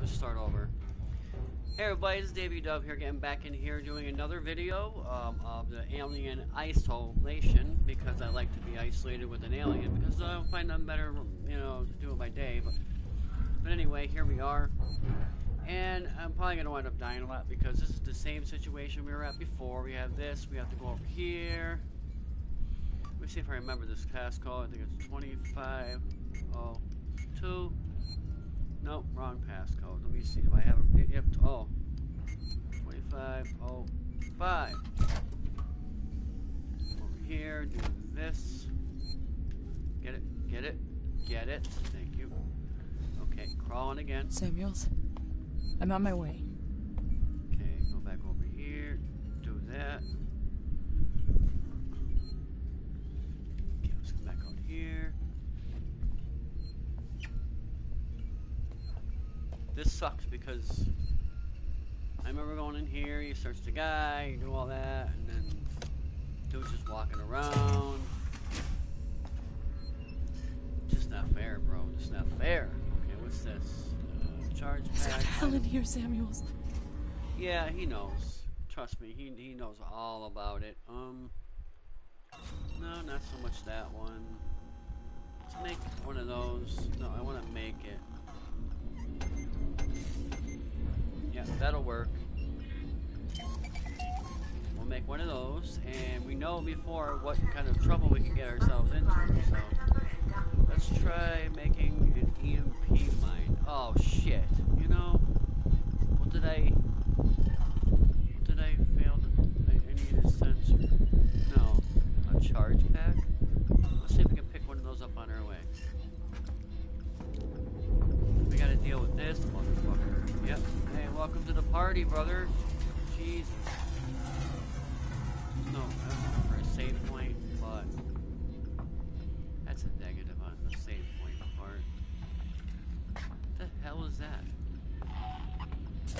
let's start over. Hey everybody, it's Davey Dubb here, getting back in here doing another video um, of the alien isolation because I like to be isolated with an alien because I find them better, you know, to do it by day. But, but anyway, here we are. And I'm probably going to wind up dying a lot because this is the same situation we were at before. We have this, we have to go over here. Let me see if I remember this passcode. I think it's 2502. Nope, wrong passcode. Let me see. Do I have a. Yep. Oh. 2505. Over here, do this. Get it, get it, get it. Thank you. Okay, crawling again. Samuels, I'm on my way. Okay, go back over here. Do that. Okay, let's come back out here. This sucks because I remember going in here, you search the guy, you do all that, and then dude's just walking around. Just not fair, bro. Just not fair. Okay, what's this? Uh, charge It's got. Helen here, Samuels. Yeah, he knows. Trust me, he he knows all about it. Um, no, not so much that one. Let's make one of those. No, I want to make it. Yeah, that'll work. We'll make one of those, and we know before what kind of trouble we can get ourselves into. So let's try making an EMP mine. Oh shit! You know, what did I? What did I fail to? I, I need a sensor. No, a charge pack. Let's see if we can deal with this motherfucker. Yep. Hey, welcome to the party, brother. Jesus. No, looking for a save point, but that's a negative on the save point part. What the hell is that?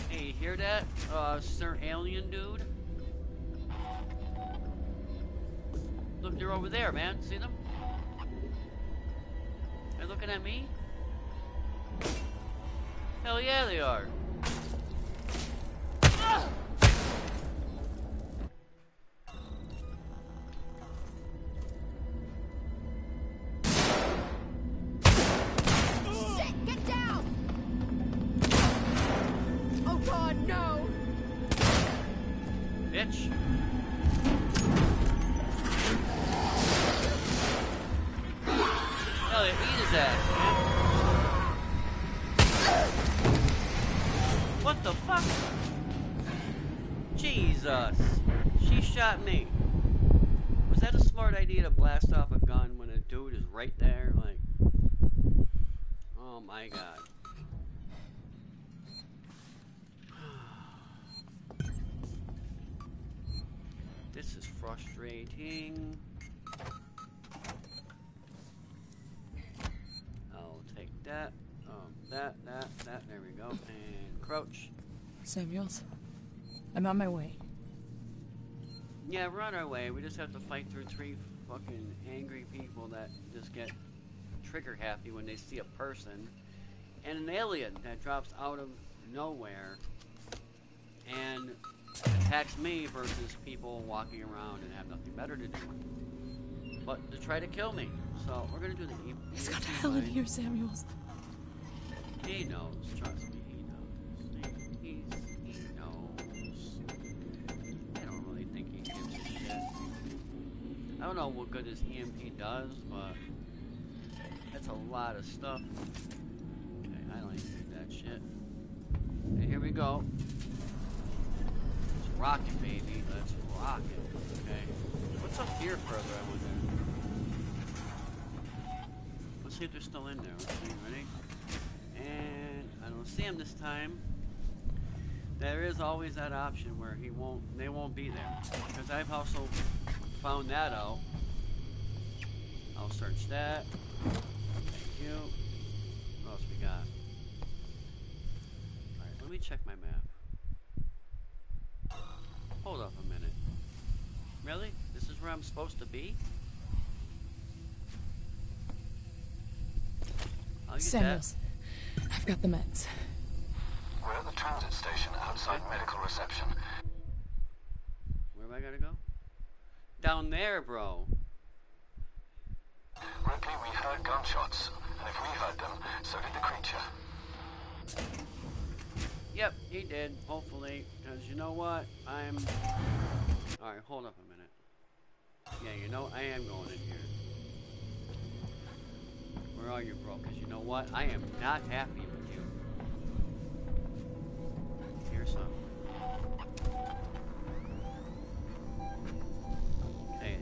Hey, you hear that, uh, Sir Alien dude? Look, they're over there, man. See them? They're looking at me? Hell yeah, they are. Samuels, I'm on my way. Yeah, we're on our way. We just have to fight through three fucking angry people that just get trigger happy when they see a person and an alien that drops out of nowhere and attacks me versus people walking around and have nothing better to do but to try to kill me. So we're gonna do the E. It's got EMP Helen mine. here, Samuels. He knows, trust me, don't know what good this EMP does, but that's a lot of stuff. Okay, I don't even need that shit. Okay, here we go. Let's rock it, baby. Let's rock it. Okay. What's up here further, I wonder? Let's see if they're still in there. Let's ready? and I don't see him this time. There is always that option where he won't, they won't be there. Because I've also found that out. I'll search that. Thank you. What else we got? Alright, let me check my map. Hold up a minute. Really? This is where I'm supposed to be? I'll use that. Samuels, I've got the meds. We're at the transit station outside medical reception. Where am I gonna go? Down there, bro. Ripley, we heard gunshots, and if we heard them, so did the creature. Yep, he did, hopefully. Because you know what? I'm... Alright, hold up a minute. Yeah, you know, I am going in here. Where are you, bro? Because you know what? I am not happy with you. Here's some.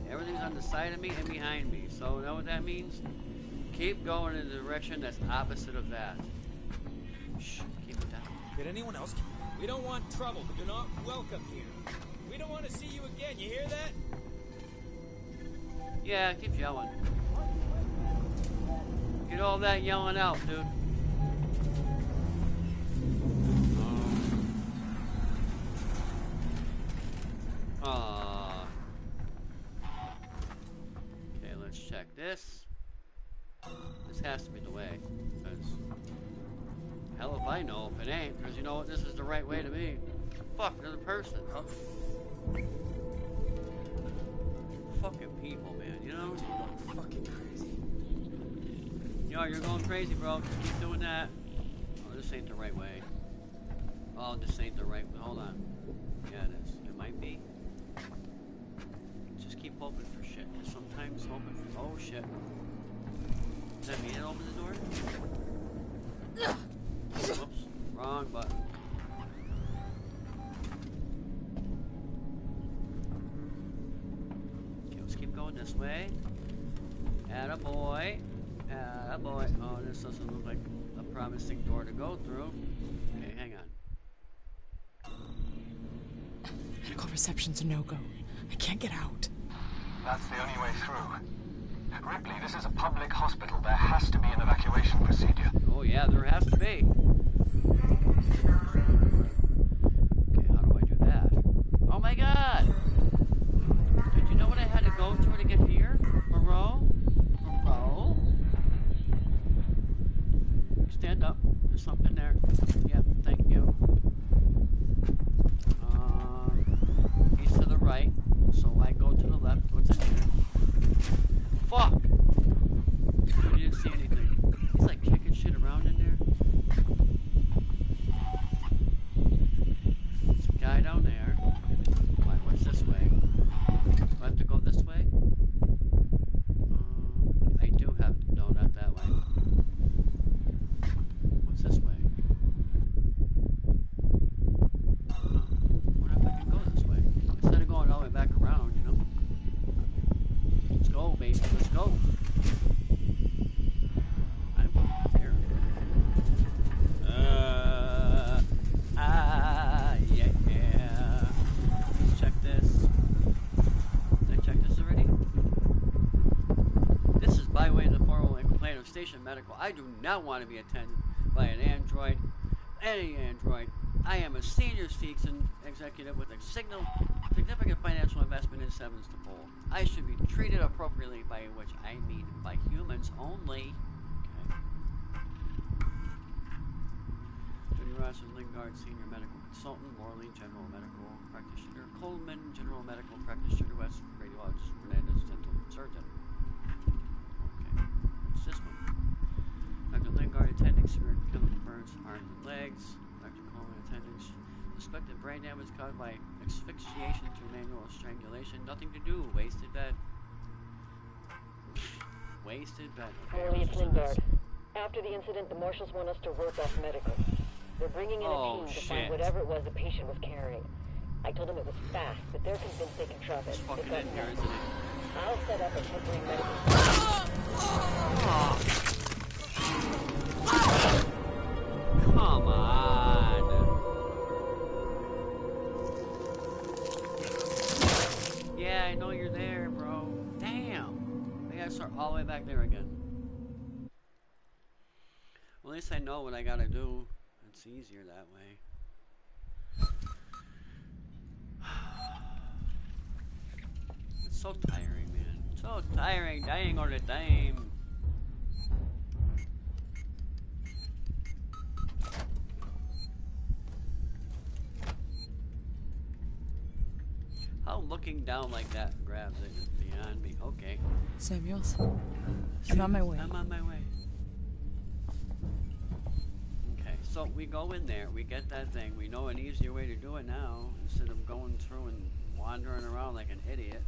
Everything's on the side of me and behind me. So, you know what that means? Keep going in the direction that's opposite of that. Shh, keep it down. Did anyone else? We don't want trouble, but you're not welcome here. We don't want to see you again. You hear that? Yeah, keep yelling. Get all that yelling out, dude. Person. Fucking people, man, you know? Fucking crazy. Yo, you're going crazy, bro. Just keep doing that. Oh, this ain't the right way. Oh, this ain't the right way. Hold on. Yeah, it is. It might be. Just keep hoping for shit. Sometimes hoping for. Oh, shit. Does that mean it open the door? Promising door to go through. Okay, hang on. Medical reception's a no-go. I can't get out. That's the only way through. Ripley, this is a public hospital. There has to be an evacuation procedure. Oh yeah, there has to be. Okay, how do I do that? Oh my god! Did you know what I had to go through to get here? Moreau? Moreau? Stand up. There's something there. Yep, thank you. Um, he's to the right, so I go to the left. What's in here? Fuck! You didn't see anything. He's like kicking shit around in there. There's a guy down there. Why, what's this way? Do I have to go this way? Um, I do have to. No, not that way. What's this way? Oh, wonder if I can go this way. Instead of going all the way back around, you know? Let's go, baby. Let's go. I'm there. Uh, ah, yeah, yeah. Let's check this. Did I check this already? This is by way of the 401 complaint of Station Medical. I do not want to be attended by an android, any android. I am a senior Seegson executive with a signal, significant financial investment in Sevastopol. I should be treated appropriately, by which I mean by humans only. Okay. Jody Ross and Lingard, Senior Medical Consultant, Morley, General Medical Practitioner, Coleman, General Medical Practitioner, West, Radiologist, Fernandez, Dental Surgeon. Okay, what's this one? Dr. Lingard, attending severe chemical burns, arms and legs. Dr. Coleman, attending s- suspected brain damage caused by asphyxiation through manual strangulation. Nothing to do, wasted bed. wasted bed. Okay, Morley, let's it's. Lingard. After the incident, the marshals want us to work off medical. They're bringing in Oh, a team to shit. find whatever it was the patient was carrying. I told them it was fast, but they're convinced they can trust it. It's fucking in here, isn't it? I'll set up a temporary medical. Ah! Ah! Come on. Yeah, I know you're there, bro. Damn. I gotta start all the way back there again. Well, at least I know what I gotta do. It's easier that way. It's so tiring, man. So tiring, dying all the time. Hell looking down like that grabs it? It's beyond me. Okay. Samuels, uh, I'm on my way. I'm on my way. Okay, so we go in there, we get that thing, we know an easier way to do it now, instead of going through and wandering around like an idiot.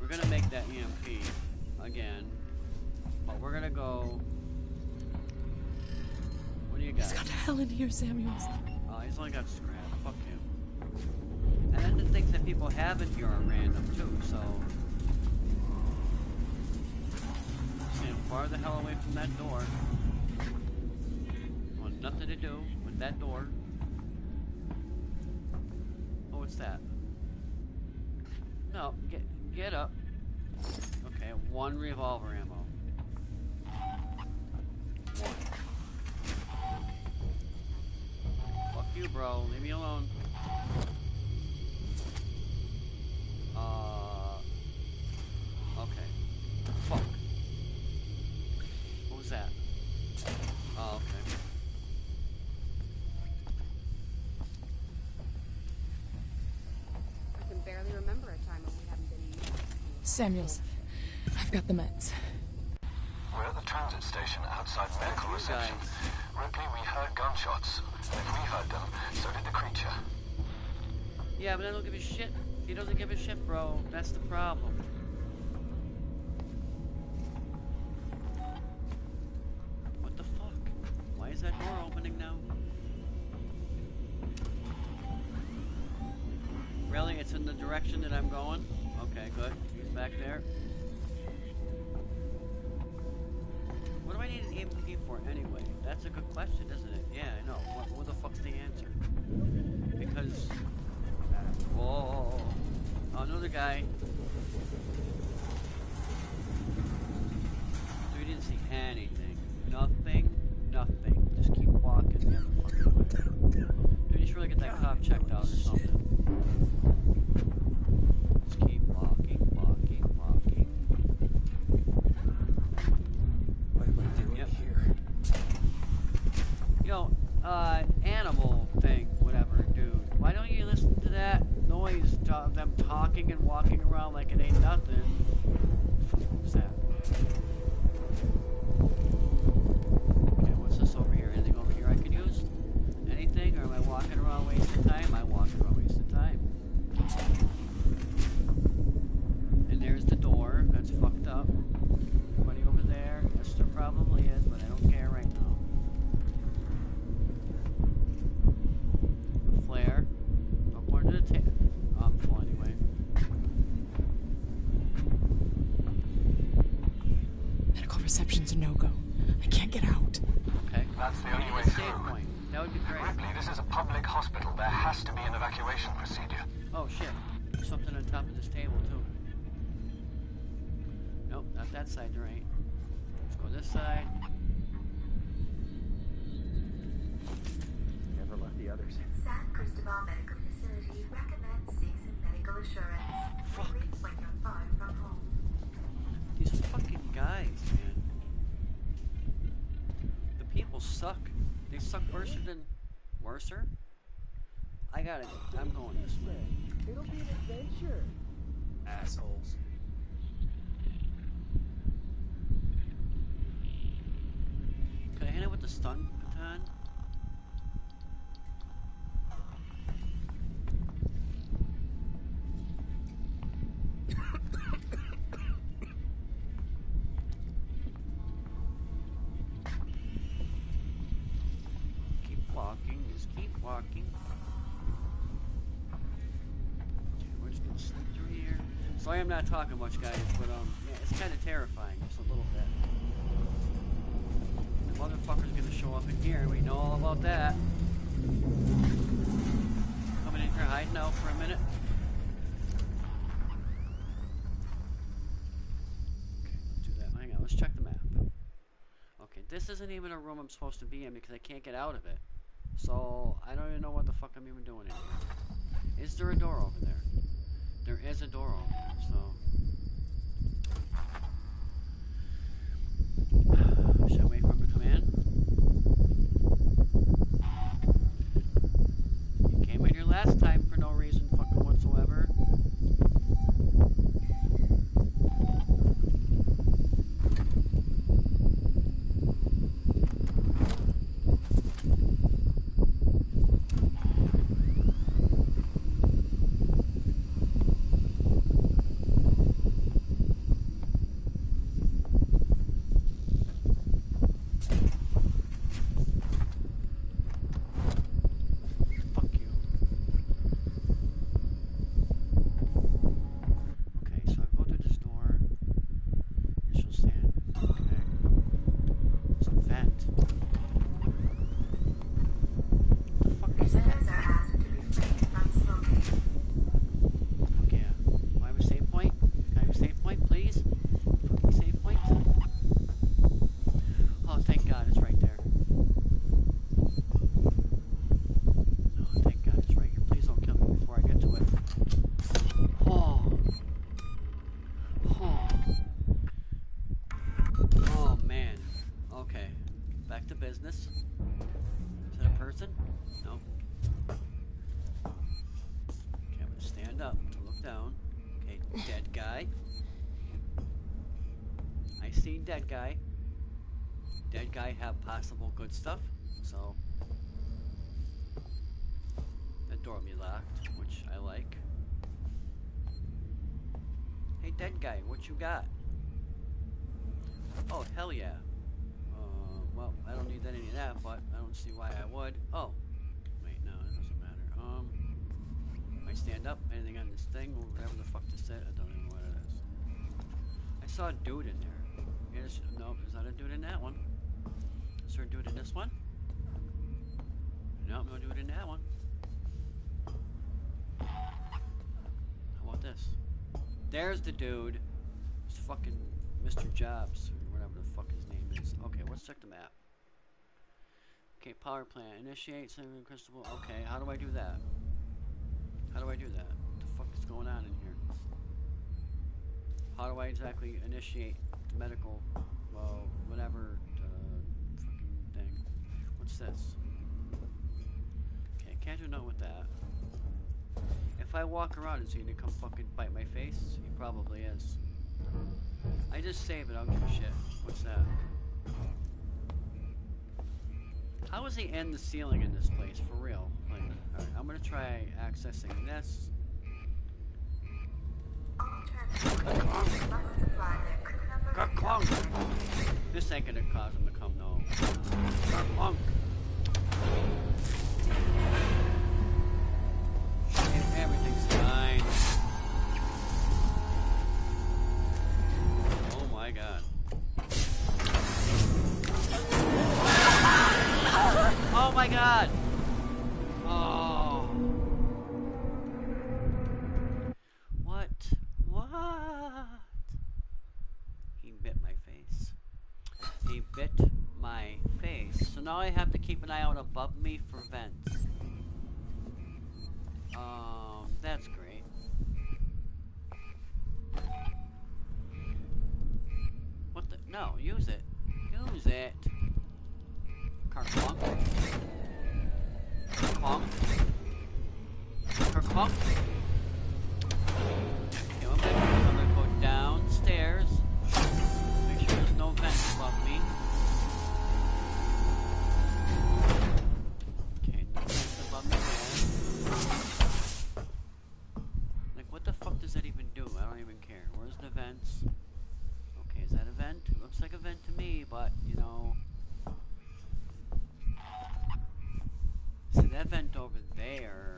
We're gonna make that EMP again, but we're gonna go. What do you got? He's got hell in here, Samuels. Oh, he's only got scrap. And then the things that people have in here are random too, so. Stand far the hell away from that door. Want nothing to do with that door. Oh, what's that? No, get get up. Okay, one revolver ammo. One. Fuck you, bro. Leave me alone. Uh. Okay. Fuck. What was that? Oh, okay. I can barely remember a time when we haven't been. Samuels, I've got the meds. We're at the transit station outside medical reception. Ripley, we heard gunshots. And if we heard them, so did the creature. Yeah, but I don't give a shit. He doesn't give a shit, bro. That's the problem. What the fuck? Why is that door opening now? Really? It's in the direction that I'm going? Okay, good. He's back there. What do I need an EMP for anyway? That's a good question, isn't it? Yeah, I know. What, what the fuck's the answer? Because Whoa. Oh, another guy. So we didn't see anything. Nothing. Nothing. Just keep walking the other fucking way. Dude, you should really get that cop checked out or something. Just keep walking, walking, walking. What am I doing Yep. here? You know, uh, animal thing, whatever, dude. Why don't you listen to that noise of them talking and walking around like it ain't nothing? What's that? Okay, what's this over here? Anything over here I could use? Anything? Or am I walking around wasting time? I walking around wasting time. And there's the door. That's fucked up. Anybody over there? Yes, there probably is, but I don't care right now. A flare. Up one to the ta- oh, I'm full anyway. Medical reception's a no-go. I can't get out. Okay. That's the We only need way a save through. point. That would be great. Ripley, this is a public hospital. There has to be an evacuation procedure. Oh shit. There's something on top of this table too. Nope, not that side there ain't. Let's go this side. Never left the others. San Cristobal Medical Facility recommends Seegson medical assurance. Fuck. Only when you're far from home. These fucking guys, man. The people suck. They suck worse than worser. I gotta go. I'm going this way. It'll be an adventure. Assholes. Can I hit it with the stun talking much, guys, but um, yeah, it's kind of terrifying, just a little bit. The motherfucker's gonna show up in here. We know all about that. Coming in here hiding out for a minute. Okay, let's do that. Hang on, let's check the map. Okay, this isn't even a room I'm supposed to be in because I can't get out of it. So, I don't even know what the fuck I'm even doing in here. Is there a door over there? There is a door there, so for him to come in? You came in here last The fuck is that? Visitors are asked to refrain from smoking. Fuck yeah. Do I have a save point? Can I have a save point, please? Fucking save point. Oh, thank God, it's right there. Oh, thank God, it's right here. Please don't kill me before I get to it. Oh. Oh. Oh, man. Okay. Back to business. Is that a person? No. Okay, I'm gonna stand up to look down. Okay, dead guy. I see dead guy. Dead guy have possible good stuff, so that door will be locked, which I like. Hey, dead guy, what you got? Oh, hell yeah. Uh, well, I don't need any of that, but I don't see why I would. Oh, wait, no, it doesn't matter. Um, I stand up, anything on this thing, whatever the fuck this is, I don't even know what it is. I saw a dude in there. No, didn't do it in that one. There a dude in this one? No, I'm gonna do it in that one. How about this? There's the dude. It's fucking Mr. Jobs, or whatever the fuck his name is. Okay, let's check the map. Okay, power plant. Initiate saving crystal. Okay, how do I do that? How do I do that? What the fuck is going on in here? How do I exactly initiate medical, well, whatever, uh, fucking thing? What's this? Okay, can't do nothing with that. If I walk around, is he gonna come fucking bite my face? He probably is. I just save it, I don't give a shit. What's that? How is he in the ceiling in this place, for real? Like, alright, I'm gonna try accessing this. This ain't gonna cause him to come, no. Out above me for vents. See, that vent over there...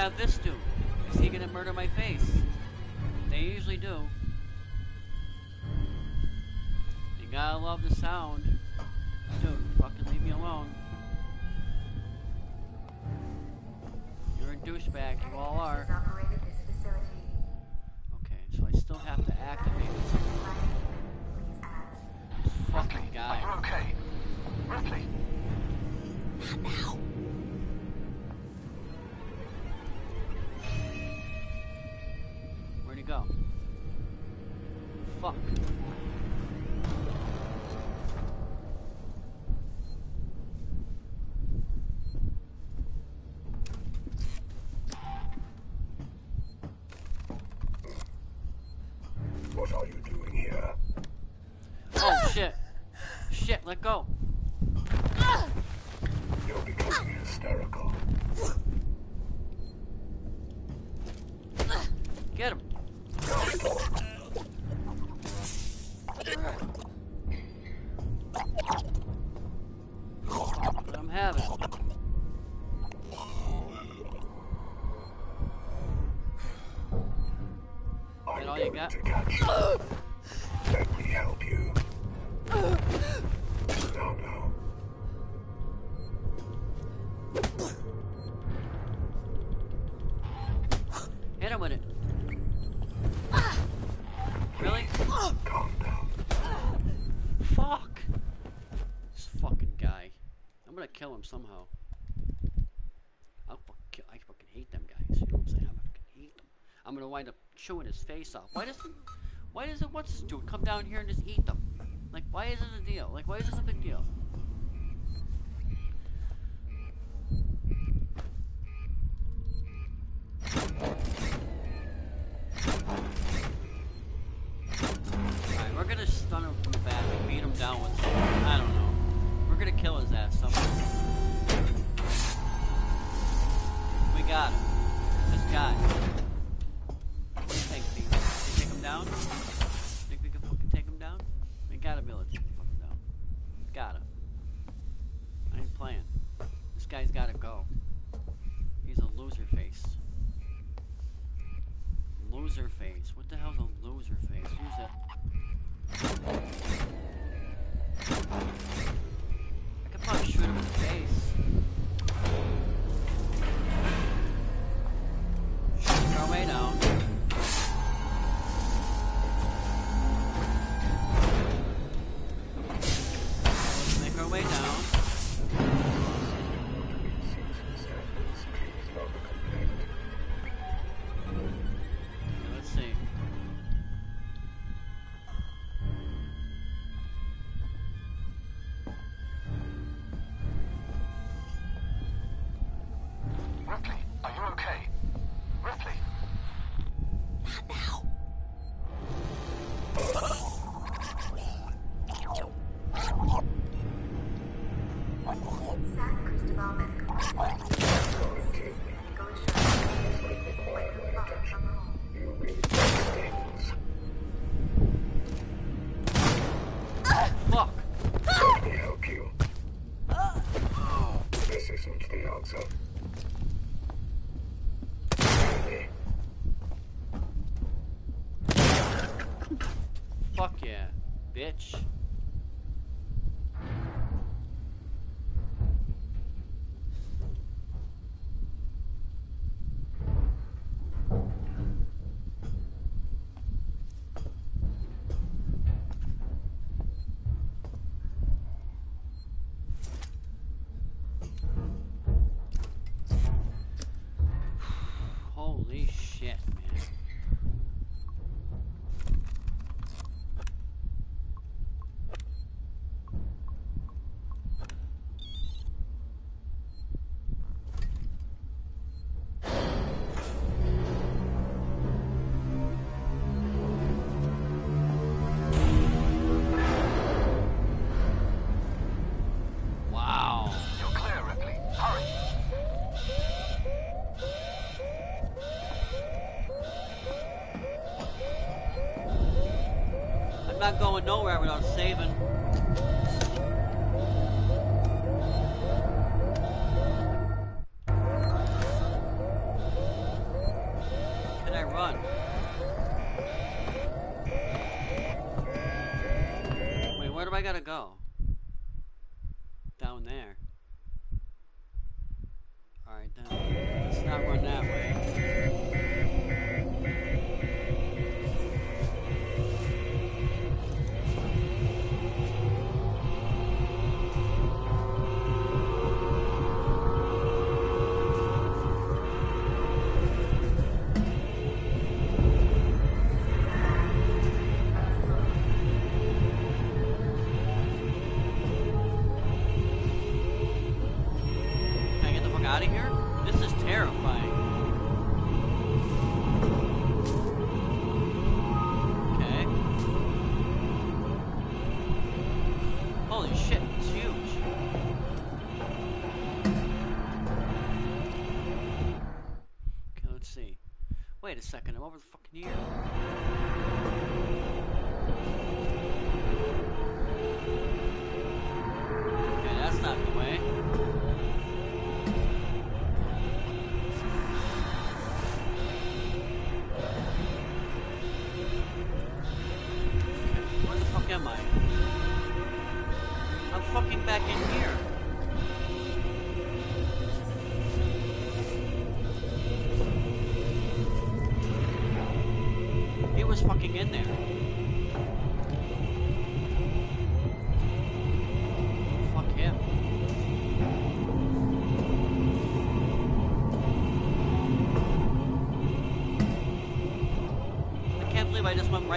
have this dude. Is he gonna murder my face? They usually do. take that. Let me help you. No, no. Hit him with it. Really? Calm down. Fuck! This fucking guy. I'm gonna kill him somehow. gonna wind up chewing his face off. Why doesn't, why doesn't what's this dude come down here and just eat them? Like, why is it a deal? Like, why is this a big deal? not going nowhere without saving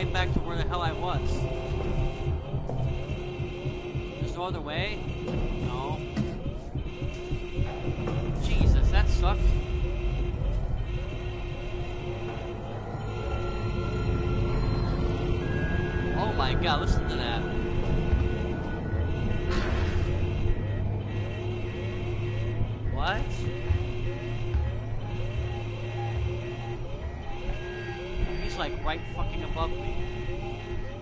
right back to where the hell I was. There's no other way? No. Jesus, that sucked. Oh my god, listen to that. What? Like right fucking above me.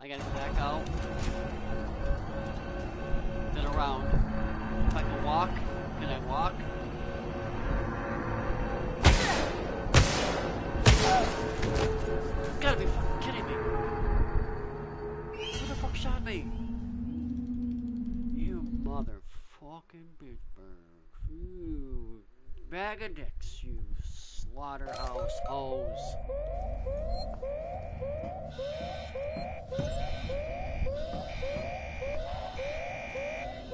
I gotta go back out. Then around. If I can walk, can I walk? You gotta be fucking kidding me. Who the fuck shot me? You motherfucking bitchburg. You bag of dicks, you slaughterhouse hoes.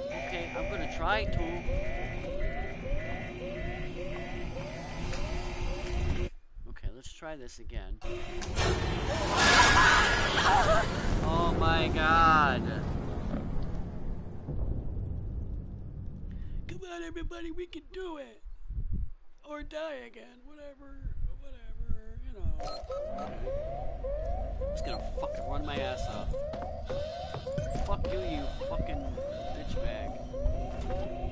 Okay, I'm gonna try to. Okay, let's try this again. Oh my god. Come on, everybody, we can do it. Or die again, whatever, whatever, you know. I'm just gonna fucking run my ass off. Fuck you, you fucking bitch bag.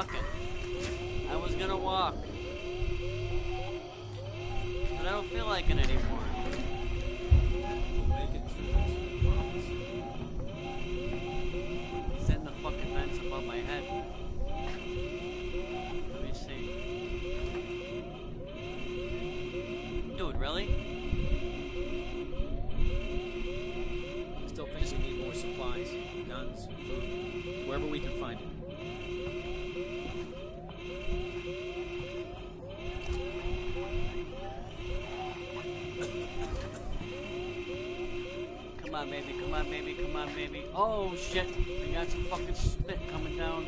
Walking. I was gonna walk. But I don't feel like it anymore. In the fucking vents above my head. Let me see. Dude, really? Still think we need more supplies, guns, food, wherever we can find it. Come on, baby, come on, baby, come on, baby. Oh, shit. We got some fucking spit coming down.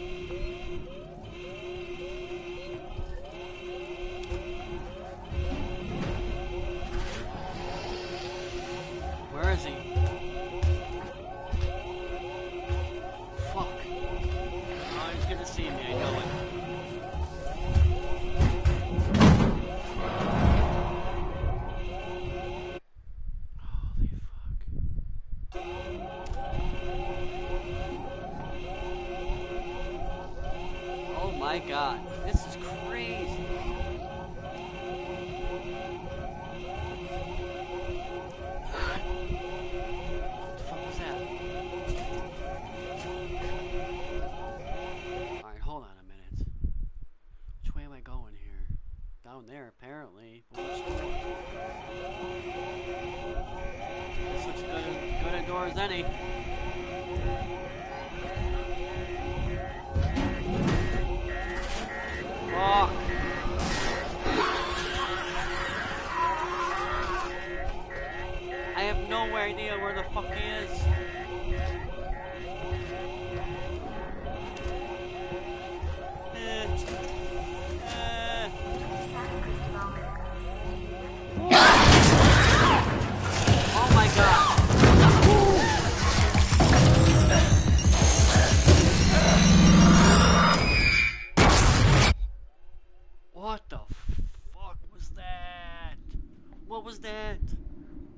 What was that?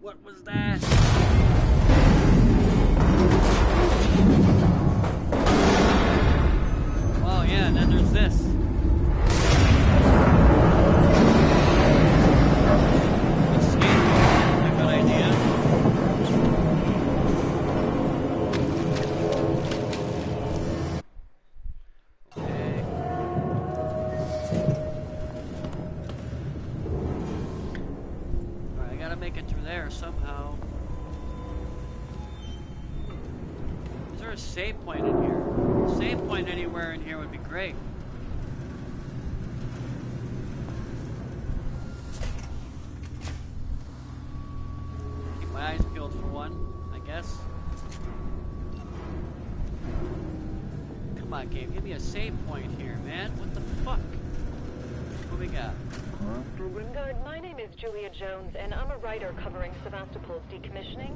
What was that? Oh yeah, and then there's this. Me a save point here, man. What the fuck? What we got? Grimgard, my name is Julia Jones, and I'm a writer covering Sevastopol's decommissioning.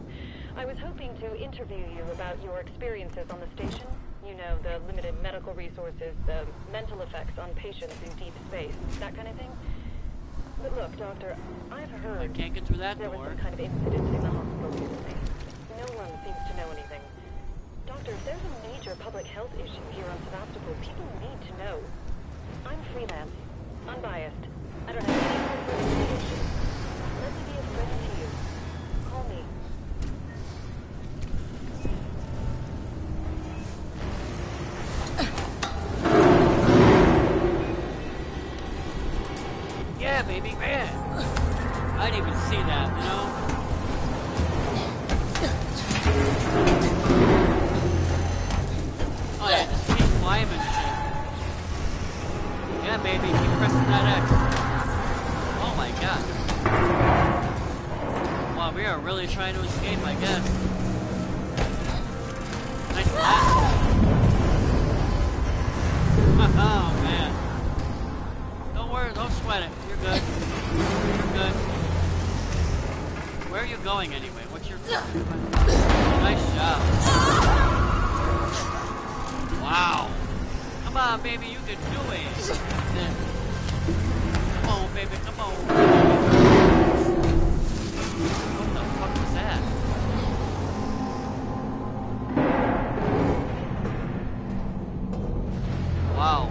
I was hoping to interview you about your experiences on the station. You know, the limited medical resources, the mental effects on patients in deep space, that kind of thing. But look, Doctor, I've heard I can't get through that there was some kind of incident in the hospital recently. No one seems to know anything. Doctor, if there's a major public health issue here on Sevastopol, people need to know. I'm freelance, unbiased. I don't have any Yeah, baby, keep pressing that X. Oh my god. Wow, we are really trying to escape, I guess. Nice blast. Ah! oh man. Don't worry, don't sweat it. You're good. You're good. Where are you going anyway? What's your nice job? Ah! Wow. Come on, baby, you can do it. It. Come on, baby, come on. What the fuck was that? Wow.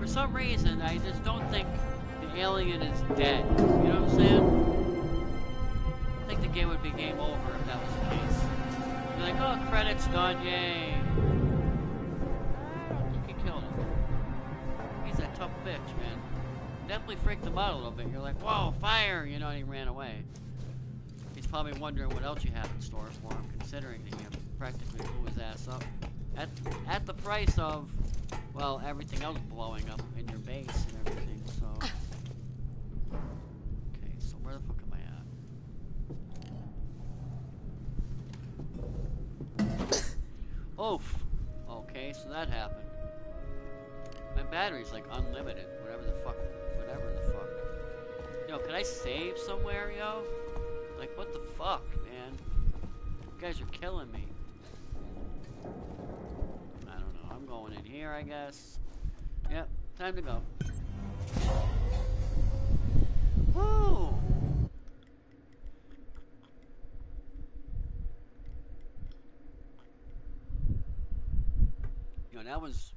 For some reason, I just don't think the alien is dead. Like, whoa, fire! You know, and he ran away. He's probably wondering what else you have in store for him, considering that you practically blew his ass up. At, at the price of, well, everything else blowing up in your base and everything, so. Okay, so where the fuck am I at? Oof! Okay, so that happened. My battery's like unlimited, whatever the fuck, whatever the fuck. Yo, can I save somewhere, yo? Like, what the fuck, man? You guys are killing me. I don't know. I'm going in here, I guess. Yep, time to go. Woo! Know, that was.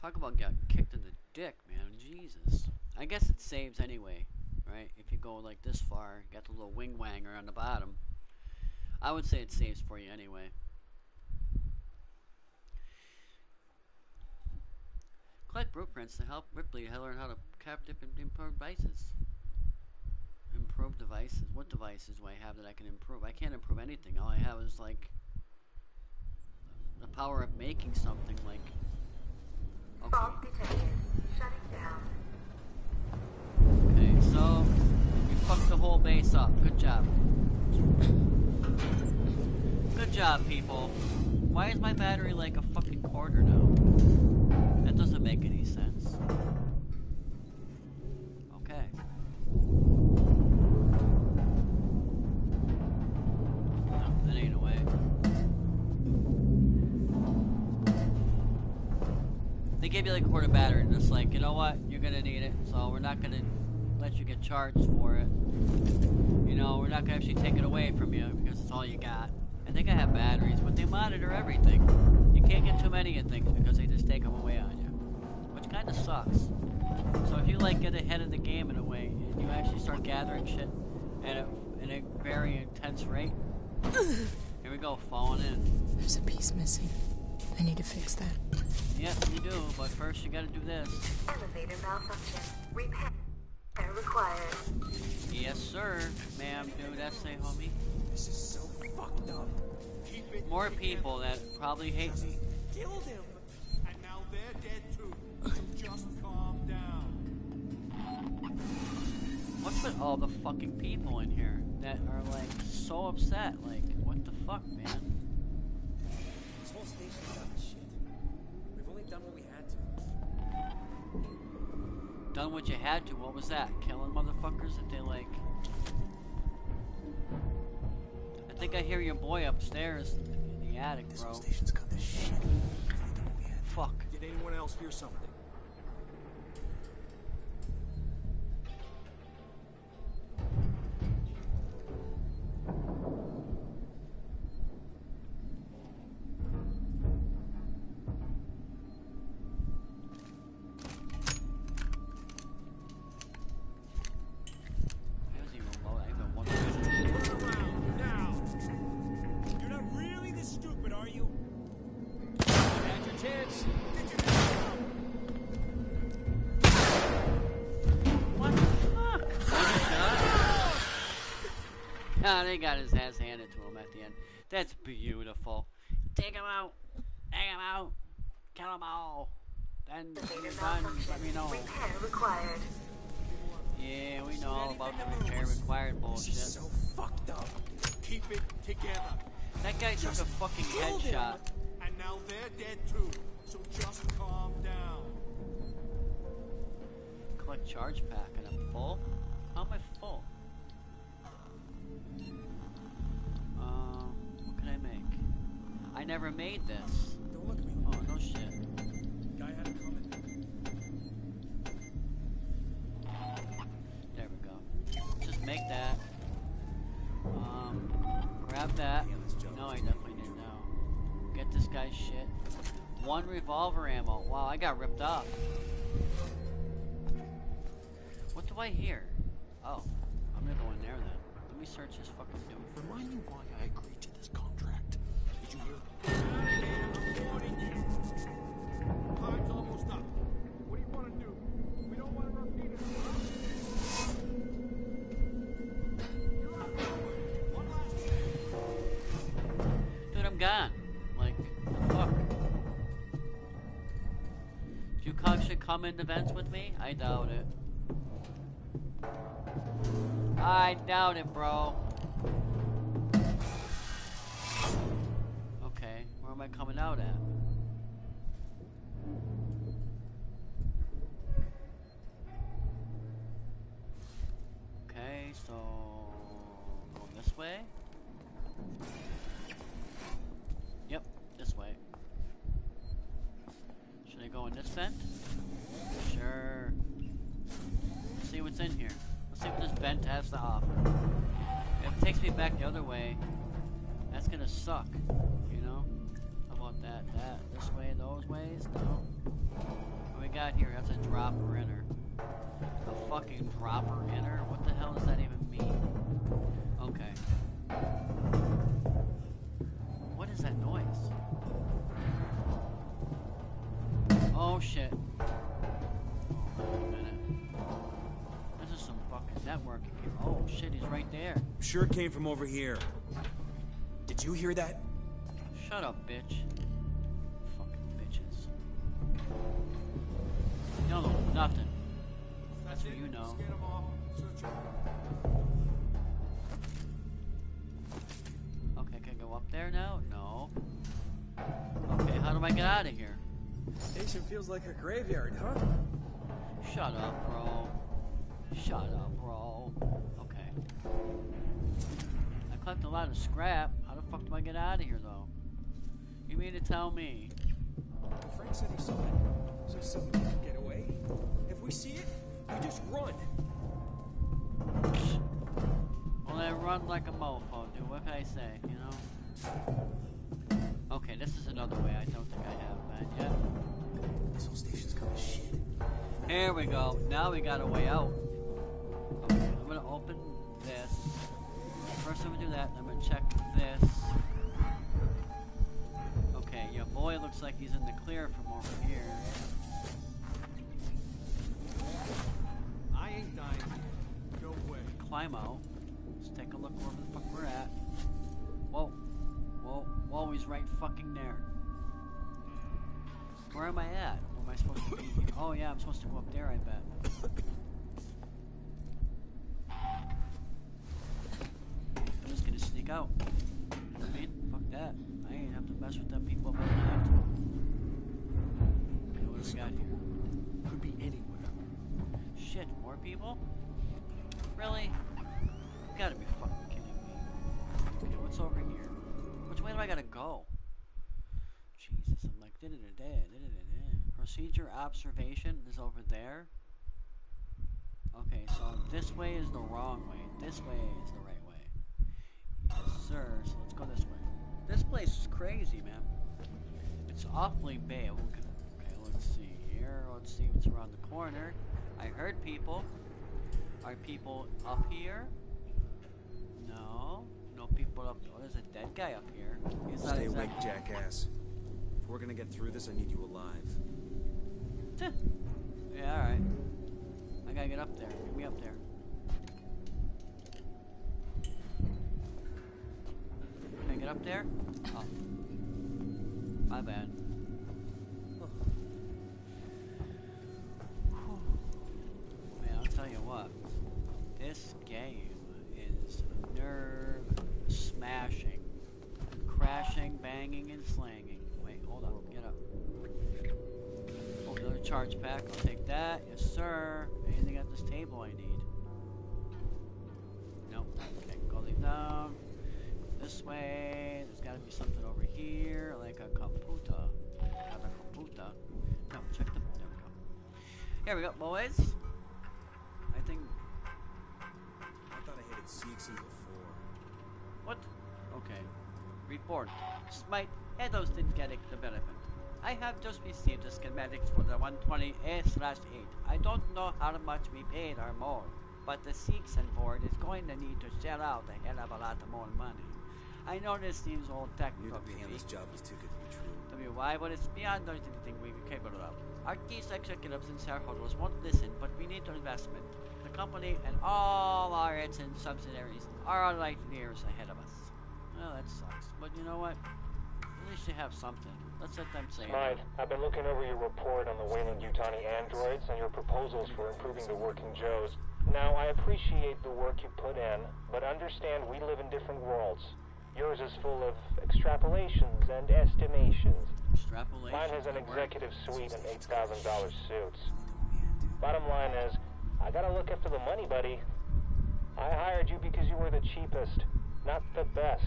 Talk about getting kicked in the dick, man. Jesus. I guess it saves anyway, right? If you go like this far, got the little wing wanger on the bottom. I would say it saves for you anyway. Collect blueprints to help Ripley learn how to cap different improved devices. Improve Improve devices. What devices do I have that I can improve? I can't improve anything. All I have is like the power of making something. Like okay, Fault detected. Shutting down. So you fucked the whole base up. Good job. Good job, people. Why is my battery like a fucking quarter now? That doesn't make any sense. Okay. That ain't a way. They gave you like a quarter battery and it's like, you know what, you're gonna need it, so we're not gonna let you get charged for it. You know, we're not gonna actually take it away from you because it's all you got. I think I have batteries, but they monitor everything. You can't get too many of things because they just take them away on you, which kind of sucks. So if you like get ahead of the game in a way, and you actually start gathering shit at a, at a very intense rate. Here we go, falling in. There's a piece missing. I need to fix that. Yep, you do, but first you gotta do this. Elevator malfunction. Repair required. Yes, sir, ma'am, dude, that's say, homie. This is so fucked up. Keep it More together. people that probably hate me. Killed him. And now they're dead too. So just calm down. What's with all the fucking people in here that are like so upset? Like, what the fuck, man? This whole station's done shit. Done what you had to. What was that? Killing motherfuckers that they like. I think I hear your boy upstairs in the attic, bro. whole station's got this shit. We've only done what we had to. Fuck. Did anyone else hear something? They got his ass handed to him at the end. That's beautiful. Take him out. Take him out. Kill them all. Then when you're done, let me know. Repair required. Yeah, we know all about the repair required This is bullshit. so fucked up. Keep it together. That guy took a fucking killed him. headshot. And now they're dead too. So just calm down. Collect charge pack and I'm full? I never made this. Don't look at me Oh, no shit. Guy had it coming. There we go. Just make that. Um, grab that. No, I definitely didn't know. Get this guy's shit. One revolver ammo. Wow, I got ripped off. What do I hear? Oh, I'm gonna go in there then. Let me search this fucking dude. Remind me why I agreed to this contract. Did you hear? Come into events with me? I doubt it. I doubt it, bro. Okay, where am I coming out at? From over here. Did you hear that? Shut up, bitch. Fucking bitches. You nothing. That's what you know. Scan 'em off. Okay, can I go up there now? No. Okay, how do I get out of here? Station feels like a graveyard, huh? Shut up, bro. Shut up, bro. Okay. I collected a lot of scrap. How the fuck do I get out of here, though? You mean to tell me? Well, Frank said he saw it. So somebody can get away. If we see it, we just run. Well, I run like a mofo, dude. What can I say, you know? Okay, this is another way I don't think I have been yet. This whole station's kind of shit. Here we go. Now we got a way out. Okay, I'm gonna open this. First I'm gonna do that, I'm gonna check this. Okay, your boy looks like he's in the clear from over here. I ain't dying. No way. Climb out. Let's take a look where the fuck we're at. Whoa. Whoa. Whoa, he's right fucking there. Where am I at? Where am I supposed to be here? Oh yeah, I'm supposed to go up there, I bet. Out. You know I mean? Fuck that. I ain't have to mess with them people if I don't have to. What we got here? Could be anywhere. Shit, more people? Really? You gotta be fucking kidding me. Okay, what's over here? Which way do I gotta go? Jesus, I'm like, da da da da da da da. Procedure observation is over there. Okay, so this way is the wrong way. This way is the right way. Yes, sir. So let's go this way. This place is crazy, man. It's awfully big. Okay, let's see here. Let's see what's around the corner. I heard people. Are people up here? No. No people up. Oh, there's a dead guy up here. He's Stay awake, jackass. If we're gonna get through this, I need you alive. Yeah, alright. I gotta get up there. Get me up there. Can I get up there? Oh. My bad. Man, I'll tell you what. This game is nerve smashing. Crashing, banging, and slanging. Wait, hold on. Get up. Oh, another charge pack. I'll take that. Yes, sir. Anything at this table I need? Nope. Okay, go leave down. This way. There's got to be something over here, like a computer. Not a. No, check the. There we go. Here we go, boys. I think. I thought I hated Seegson before. What? Okay. Report. Smite Edos didn't get the benefit. I have just received the schematics for the 120A slash 8. I don't know how much we paid or more, but the Seegson board is going to need to shell out a hell of a lot more money. I know this seems all Knew technical, the pay this job was too good to be true. to be why, but it's beyond anything we are capable of. Our key executives and shareholders won't listen, but we need the investment. The company and all our its and subsidiaries are light years ahead of us. Well, that sucks, but you know what? At least you have something. Let's let them say Smite, it. I've been looking over your report on the Weyland-Yutani androids and your proposals for improving the working Joes. Now, I appreciate the work you put in, but understand we live in different worlds. Yours is full of extrapolations and estimations. Extrapolation. Mine has an executive suite and $8,000 suits. Bottom line is, I gotta look after the money, buddy. I hired you because you were the cheapest, not the best.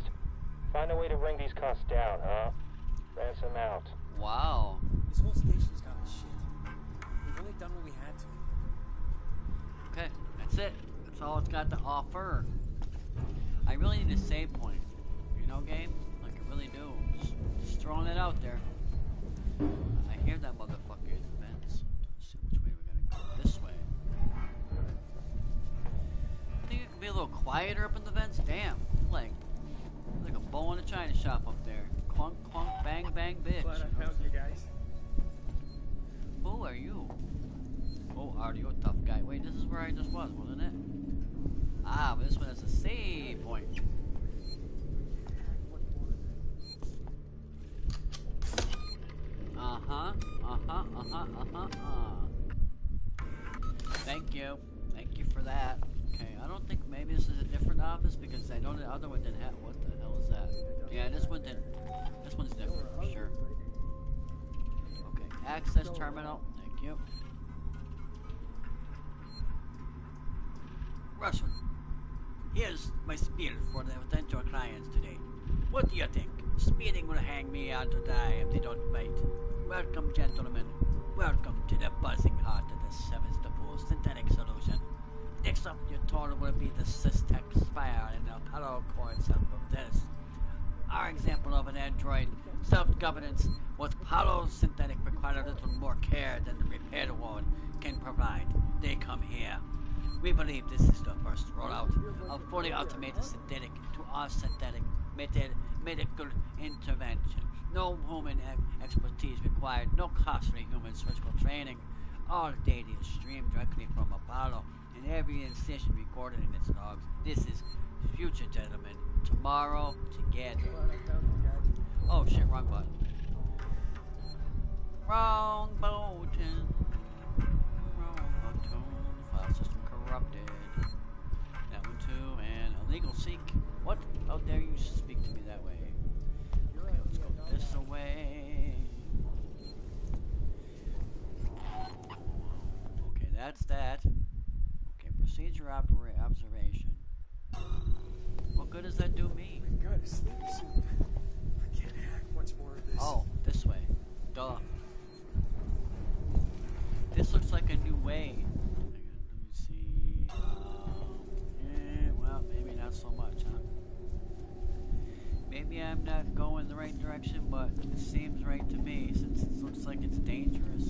Find a way to bring these costs down, huh? Ransome out. Wow. This whole station's gone to shit. We've only done what we had to. Okay, that's it. That's all it's got to offer. I really need a save point. You know, game? Like, I really do. Just, just throwing it out there. I hear that motherfucker in the vents. Let's see which way we gotta go. This way. Think it could be a little quieter up in the vents? Damn. Like, like a bow in a china shop up there. Clunk, clunk, bang, bang, bitch. Glad I found you guys. Who are you? Oh, are you a tough guy? Wait, this is where I just was, wasn't it? Ah, Uh-huh, uh-huh, uh-huh, uh-huh, uh-huh, Thank you. Thank you for that. Okay, I don't think maybe this is a different office because I know the other one didn't have, what the hell is that? Yeah, this one didn't, this one's different for sure. Okay, access terminal, thank you. Russian, here's my spiel for the potential clients today. What do you think? Spedding will hang me out to die if they don't bite. Welcome, gentlemen. Welcome to the buzzing heart of the Sevastopol synthetic solution. Next up your tour will be the Systech Spire and the Apollo itself of this. Our example of an android self-governance with Apollo synthetic required a little more care than the repair one can provide. They come here. We believe this is the first rollout of fully automated synthetic to our synthetic med- medical intervention. No human expertise required, no costly human surgical training. All data is streamed directly from Apollo, and every incision recorded in its logs. This is future, gentlemen. Tomorrow, together. Oh shit, wrong button. Wrong button. Wrong button. File system corrupted. That one too, and illegal seek. What? How dare you speak to me that way? Okay, let's go this away. Okay, that's that. Okay, procedure observation. What good does that do me? Got a sleep suit. I can't hack much more of this. Oh, this way. Duh. This looks like a new way. Let me see. Um, eh, well, maybe not so much, huh? Maybe I'm not going the right direction, but it seems right to me since it looks like it's dangerous.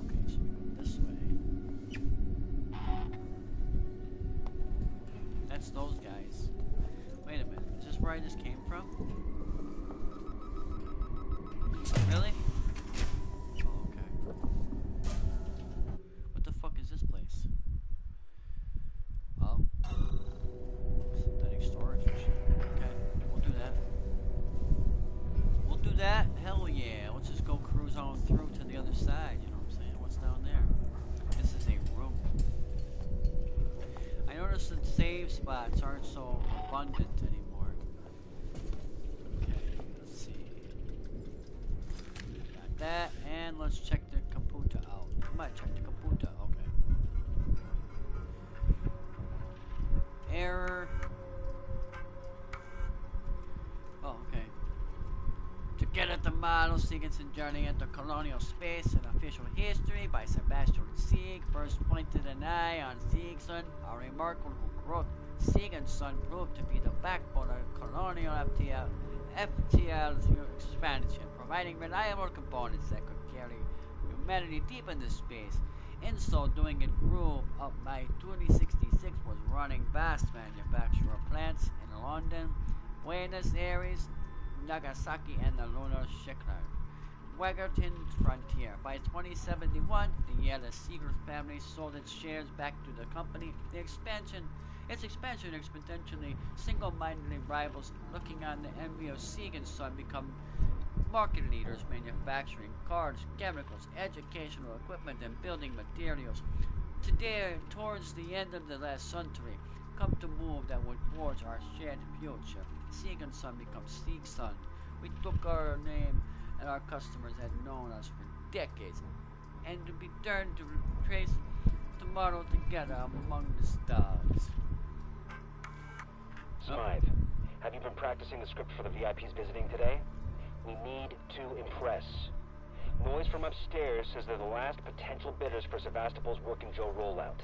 Okay, so this way. That's those guys. Wait a minute, is this where I just came from? Get at the model, Sigurdsson journey into colonial space and official history by Sebastian Seeg first pointed an eye on Sigurdsson, a remarkable growth. Sigurdsson proved to be the backbone of colonial FTL, FTL's expansion, providing reliable components that could carry humanity deep into space. In so doing, it grew up by 2066 was running vast manufacturer plants in London, Buenos Aires, Nagasaki, and the lunar Shikar. Wegerton's frontier. By 2071, the the Seeger family sold its shares back to the company. The expansion, its expansion exponentially, single-mindedly rivals, looking on the envy of Seeg and Son, become market leaders manufacturing cars, chemicals, educational equipment, and building materials. Today, towards the end of the last century, come to move that would forge our shared future. Seeg and Son becomes Son. We took our name and our customers had known us for decades, and to be turned to trace tomorrow together among the stars. Smythe, have you been practicing the script for the VIPs visiting today? We need to impress. Noise from upstairs says they're the last potential bidders for Sevastopol's Working Joe rollout.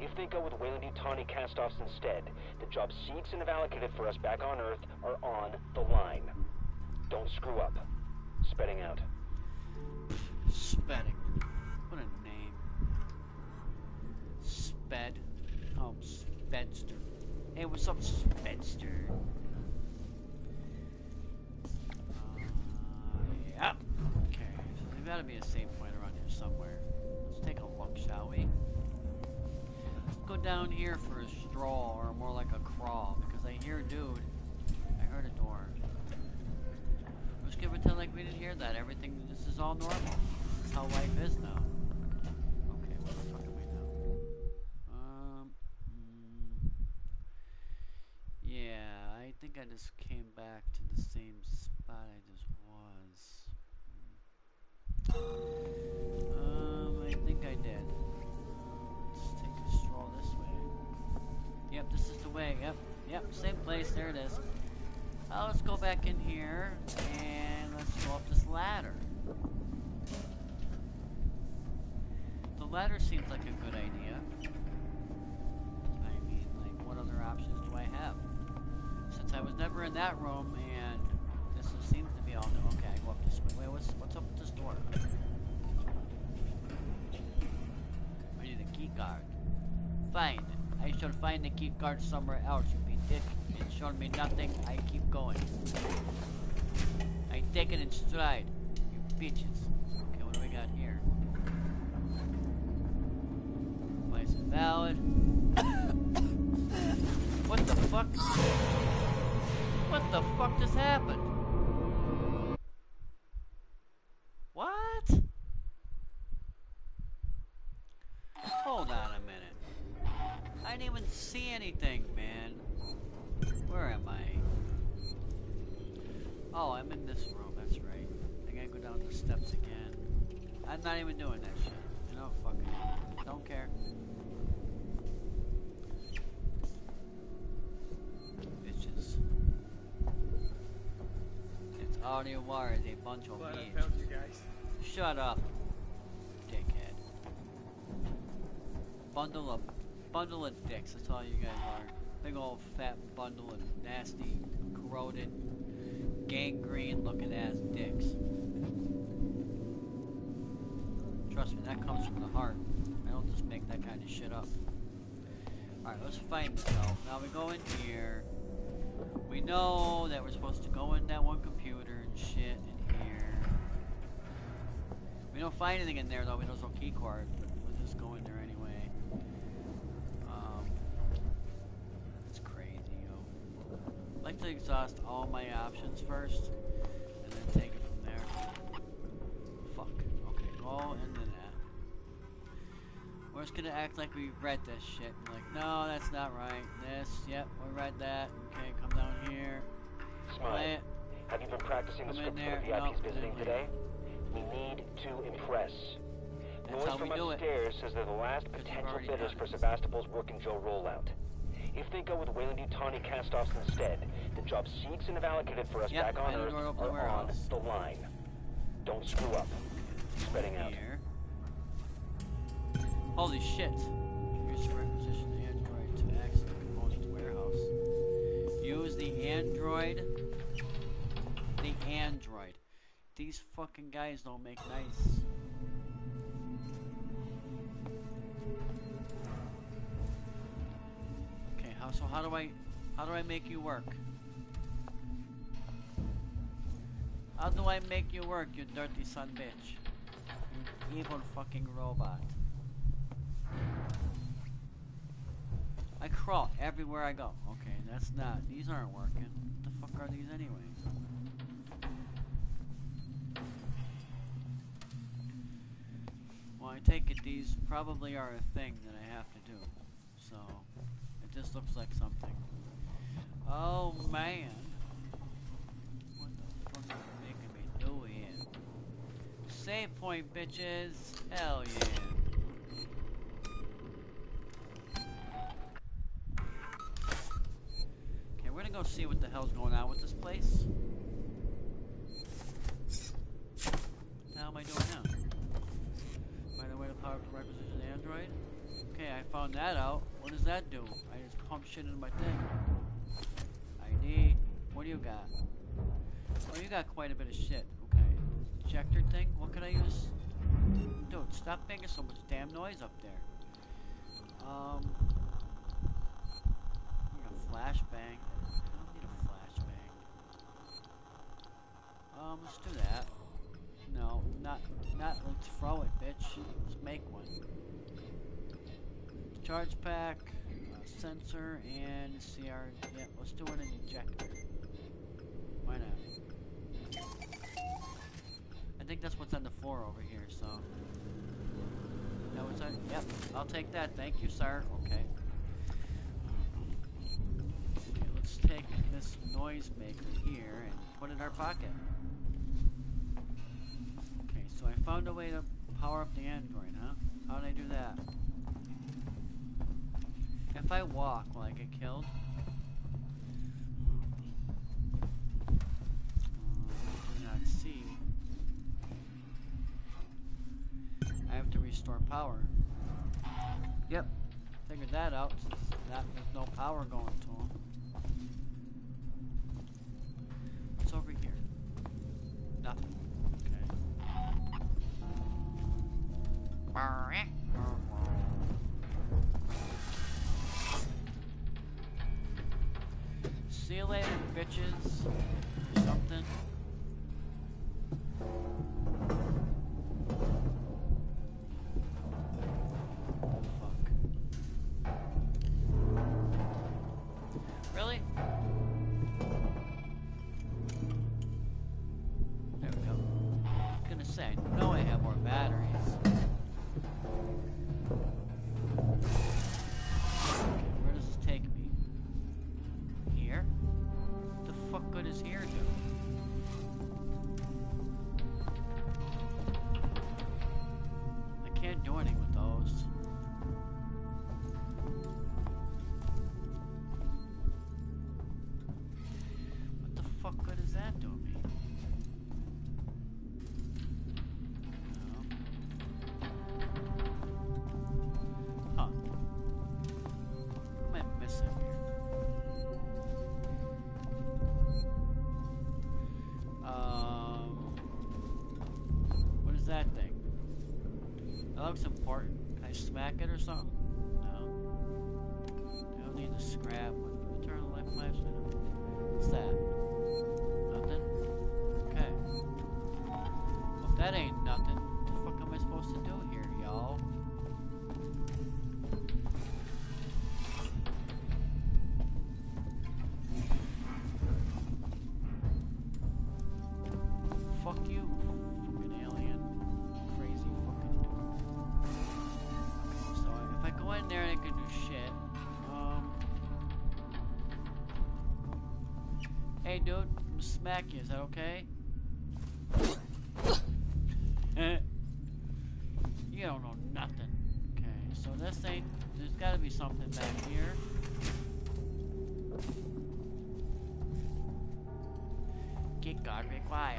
If they go with Weyland-Yutani castoffs instead, the jobs Seegson have allocated for us back on Earth are on the line. Don't screw up. Spedding out. Spedding. What a name. Sped. Oh, Spedster. Hey, what's up, Spedster? Uh, yeah. Okay, so there's gotta be a save point around here somewhere. Let's take a look, shall we? go down here for a stroll, or more like a crawl, because I hear dude. I heard a door. Let's give it till like we didn't hear that. Everything, this is all normal. This is how life is now. Okay, what the fuck am we now? Um, mm, yeah, I think I just came back to the same that room and this seems to be all new. Okay, I go up this way. Wait, what's what's up with this door? I need a key card. Fine. I shall find the key card somewhere else, you be dick. It's showing me nothing. I keep going. I take it in stride. You bitches. Okay, what do we got here? Place is valid. Just happened? It's audio wires, a bunch of Glad I found you guys. Shut up, dickhead. Bundle of bundle of dicks. That's all you guys are. Big old fat bundle of nasty, corroded, gangrene looking ass dicks. Trust me, that comes from the heart. I don't just make that kind of shit up. Alright, let's find this out. Now we go in here. We know that we're supposed to go in that one computer shit in here. We don't find anything in there though, we know no key card, we'll just go in there anyway. Um, that's crazy, yo. I'd like to exhaust all my options first, and then take it from there. Fuck. Okay, go into that. We're just gonna act like we read this shit. and Like, no, that's not right. This, yep, we read that. Okay, come down here. Play Smile. Have you been practicing the script for the VIPs visiting didn't today? We need to impress. That's Noise from we do it. upstairs says they're the last potential bidders for. Sevastopol's Working Joe rollout. If they go with Weyland-Yutani castoffs instead, the jobs and have allocated for us Yep, back on Earth we're on warehouse. the line. Don't screw up. Spedding out. Here. Holy shit. Here's the requisition android to access the warehouse. Use the android. Android. These fucking guys don't make nice. Okay, how so how do I how do I make you work? How do I make you work, you dirty son bitch? You evil fucking robot. I crawl everywhere I go. Okay, that's not. These aren't working. What the fuck are these anyways? I take it these probably are a thing that I have to do. So, it just looks like something. Oh man. What the fuck are you making me do here? Save point, bitches. Hell yeah. Okay, we're gonna go see what the hell's going on with this place. I found that out. What does that do? I just pump shit into my thing. ID. What do you got? Oh, you got quite a bit of shit. Okay. Ejector thing? What can I use? Dude, stop making so much damn noise up there. Um. Need a flashbang. I don't need a flashbang. Um, let's do that. No, not, not let's throw it, bitch. Let's make one. Charge pack, uh, sensor, and CR. Yeah, let's do an ejector. Why not? I think that's what's on the floor over here, so. No, it's on. Yep, I'll take that. Thank you, sir. Okay. Okay, let's take this noisemaker here and put it in our pocket. Okay, so I found a way to power up the android, huh? How did I do that? If I walk, will I get killed? Uh, do not see. I have to restore power. Yep, figured that out. Since that there's no power going to him. Smack it or something? Hey dude, I'm gonna smack you, is that okay? you don't know nothing. Okay, so this ain't. There's gotta be something back here. Get guard required.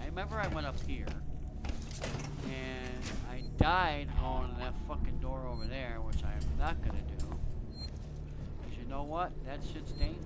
I remember I went up here and I died on that fucking door over there, which I'm not gonna know what? That shit's dangerous.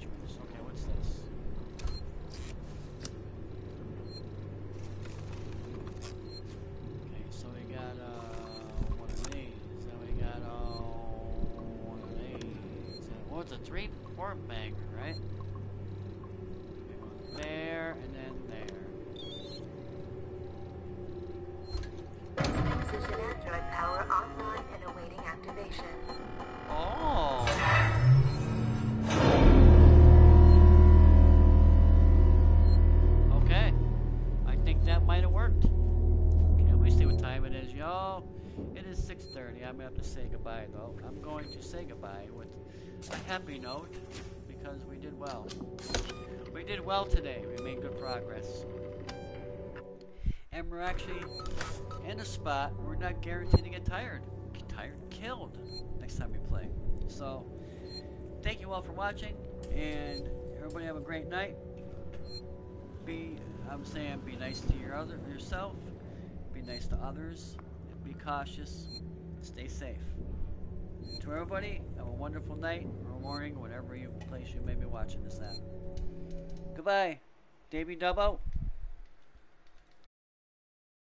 6.30. I'm going to have to say goodbye, though. I'm going to say goodbye with a happy note because we did well. We did well today. We made good progress. And we're actually in a spot where we're not guaranteed to get tired. Get tired, killed next time we play. So, thank you all for watching, and everybody have a great night. Be, I'm saying, be nice to your other yourself. Be nice to others. Be cautious. Stay safe. To everybody, have a wonderful night or morning, whatever you place you may be watching this at. Goodbye, Davey Dubbo.